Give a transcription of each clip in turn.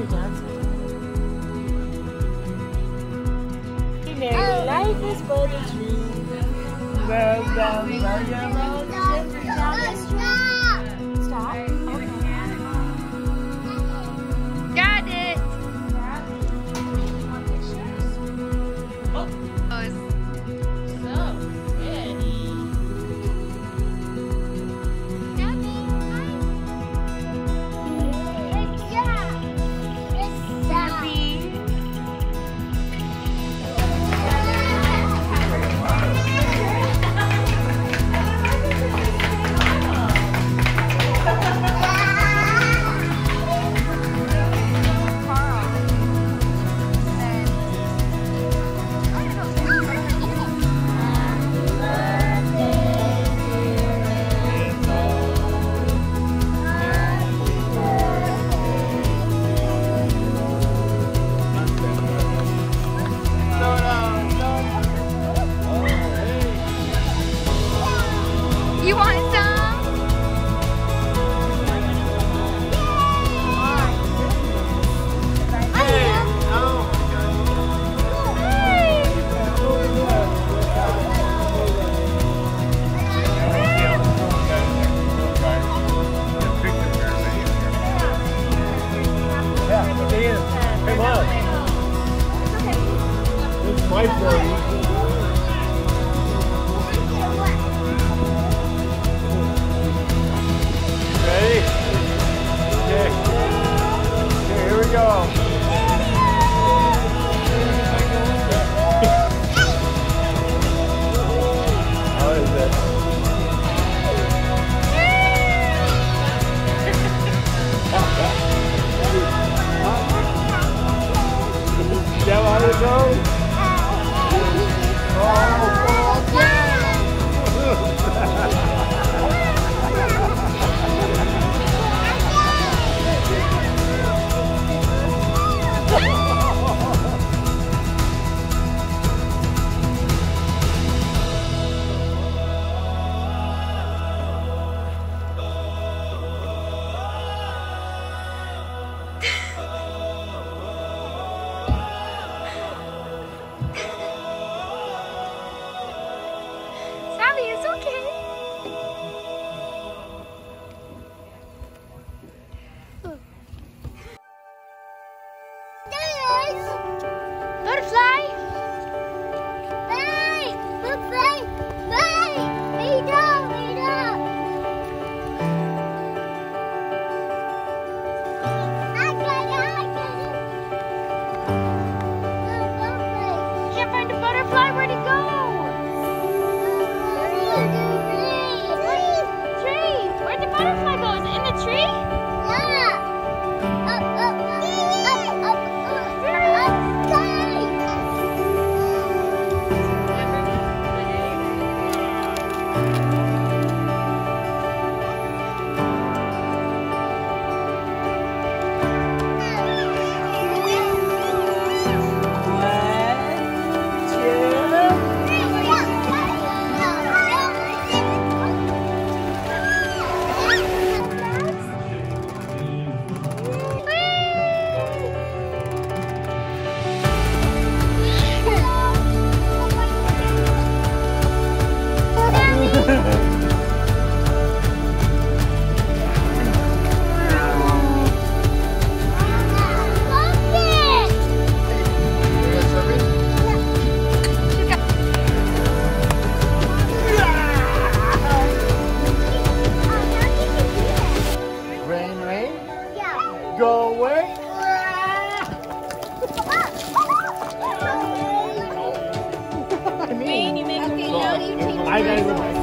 to dance. Oh. Life is for the dream. Well done. Butterfly. Where'd it go? I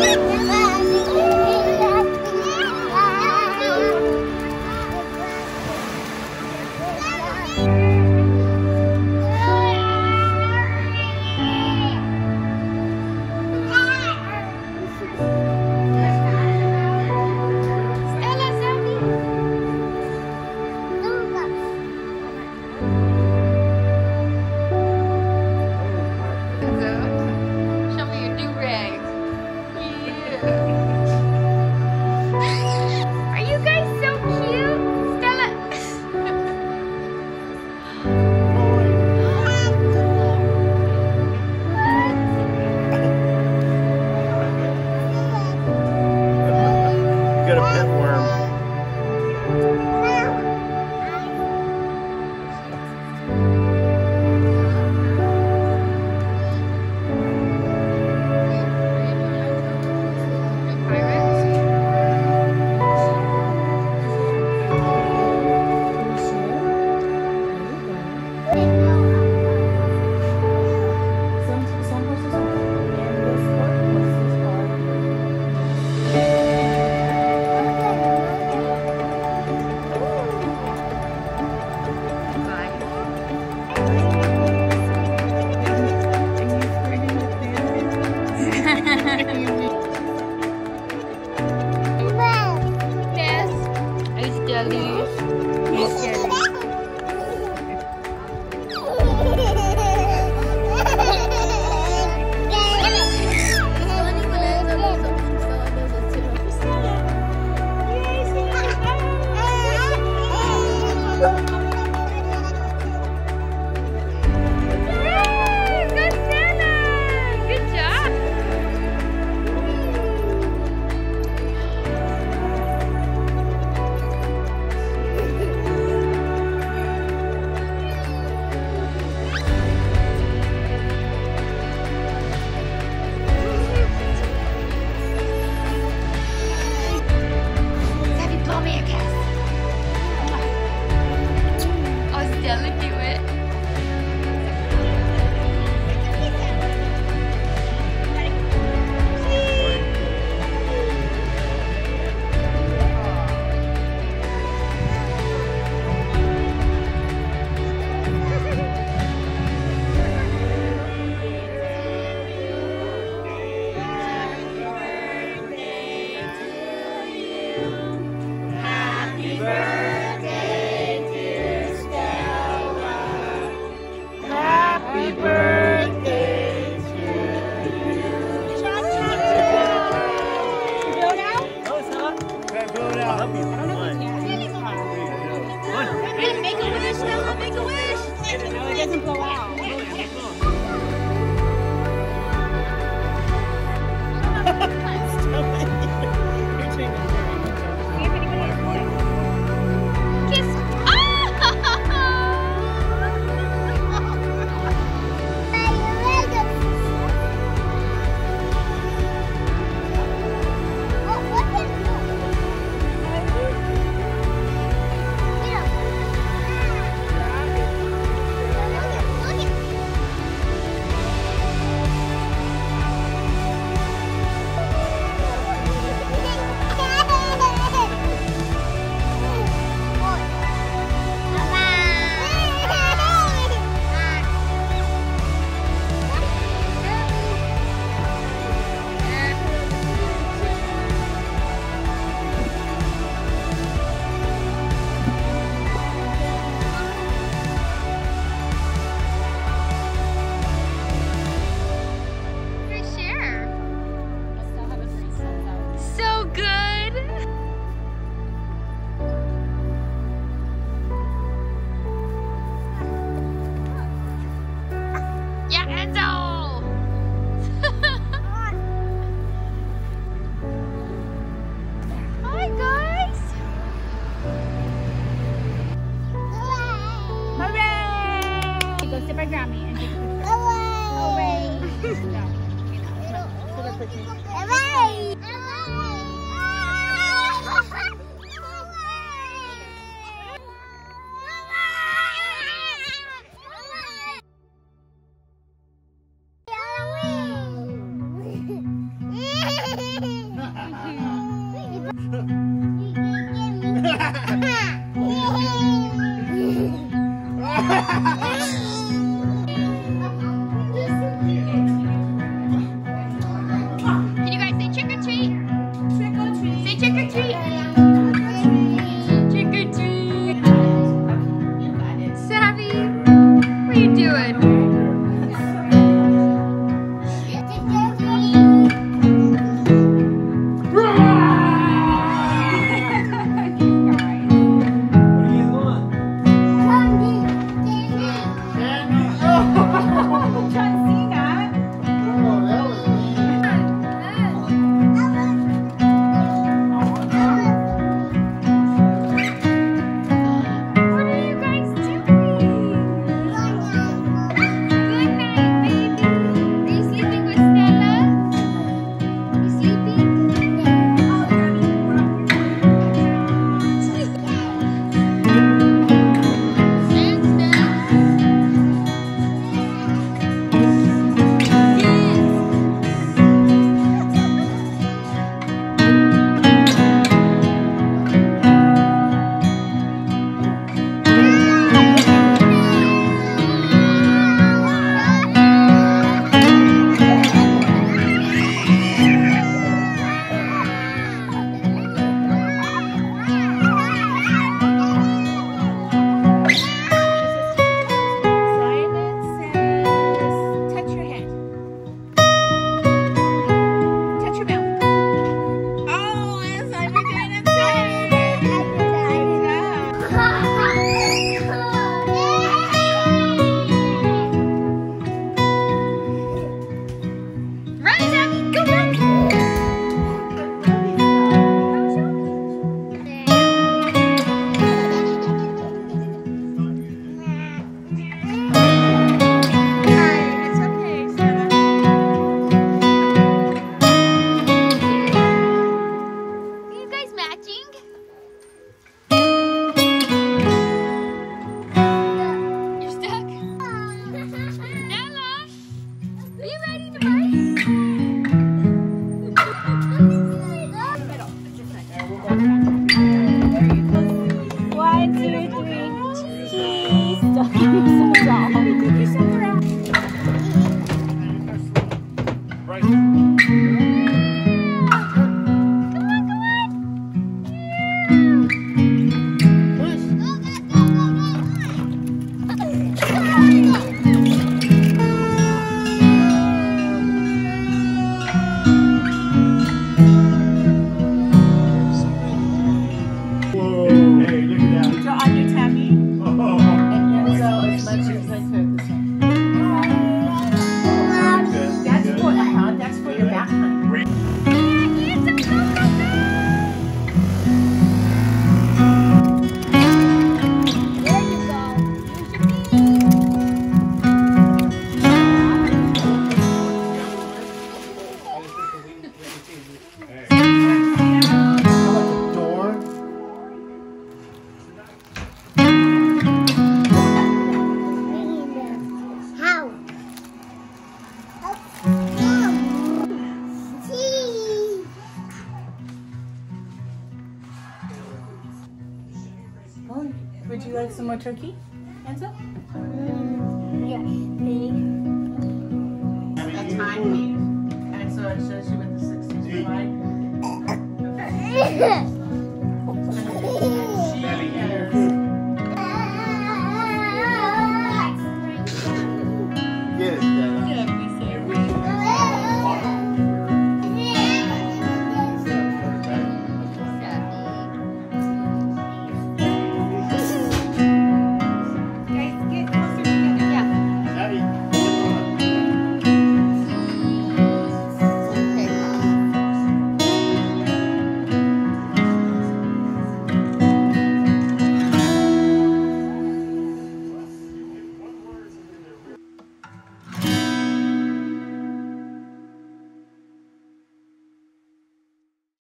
Ура! Turkey,